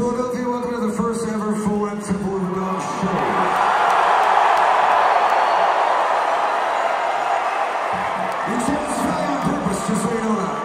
Philadelphia, welcome to the first ever full-length Temple of the Dog show. It satisfies your purpose, just so you know that.